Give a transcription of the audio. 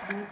Bu